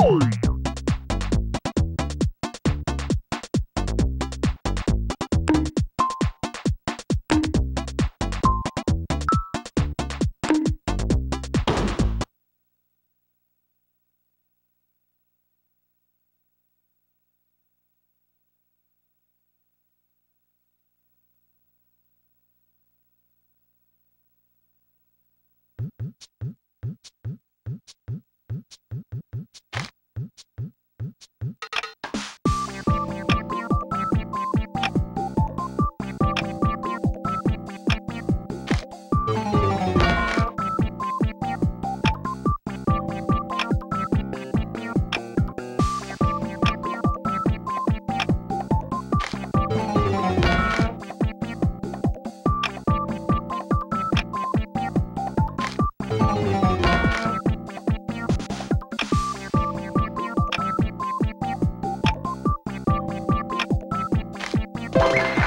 Oi! you